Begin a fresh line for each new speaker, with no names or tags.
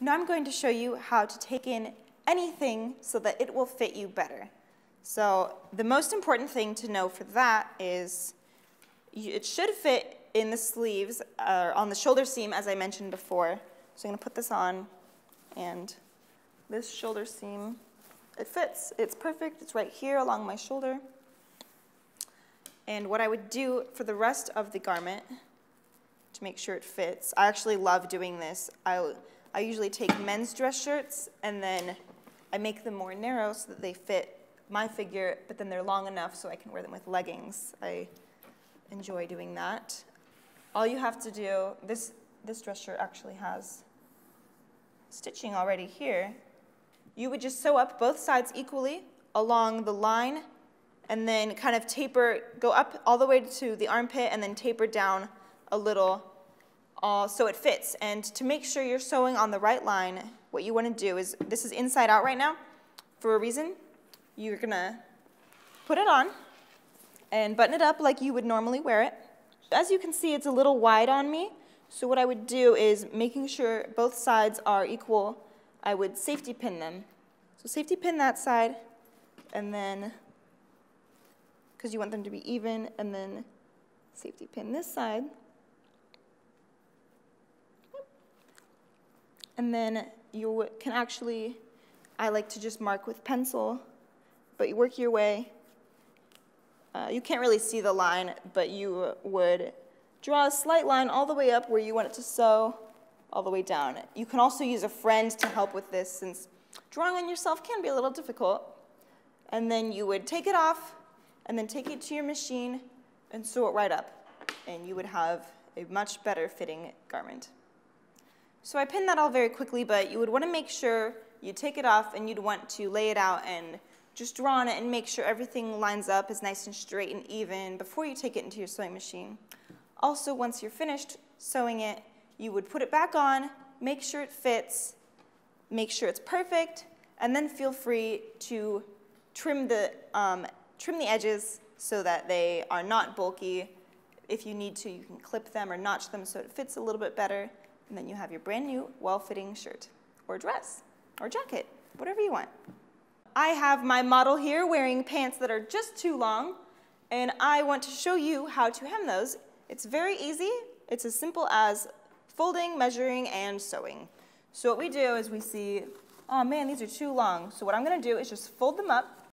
Now I'm going to show you how to take in anything so that it will fit you better. So the most important thing to know for that is it should fit in the sleeves or uh, on the shoulder seam as I mentioned before. So I'm going to put this on and this shoulder seam, it fits. It's perfect. It's right here along my shoulder. And what I would do for the rest of the garment to make sure it fits, I actually love doing this. I, I usually take men's dress shirts and then I make them more narrow so that they fit my figure, but then they're long enough so I can wear them with leggings. I enjoy doing that. All you have to do, this, this dress shirt actually has stitching already here. You would just sew up both sides equally along the line and then kind of taper, go up all the way to the armpit and then taper down a little uh, so it fits. And to make sure you're sewing on the right line, what you want to do is, this is inside out right now for a reason. You're going to put it on and button it up like you would normally wear it. As you can see, it's a little wide on me. So what I would do is making sure both sides are equal, I would safety pin them. So safety pin that side, and then because you want them to be even, and then safety pin this side. And then you can actually, I like to just mark with pencil, but you work your way. Uh, you can't really see the line, but you would draw a slight line all the way up where you want it to sew, all the way down. You can also use a friend to help with this since drawing on yourself can be a little difficult. And then you would take it off, and then take it to your machine and sew it right up. And you would have a much better fitting garment. So I pinned that all very quickly, but you would want to make sure you take it off and you'd want to lay it out and just draw on it and make sure everything lines up is nice and straight and even before you take it into your sewing machine. Also, once you're finished sewing it, you would put it back on, make sure it fits, make sure it's perfect, and then feel free to trim the um, trim the edges so that they are not bulky. If you need to, you can clip them or notch them so it fits a little bit better. And then you have your brand new, well-fitting shirt or dress or jacket, whatever you want. I have my model here wearing pants that are just too long, and I want to show you how to hem those. It's very easy. It's as simple as folding, measuring, and sewing. So what we do is we see, oh man, these are too long. So what I'm gonna do is just fold them up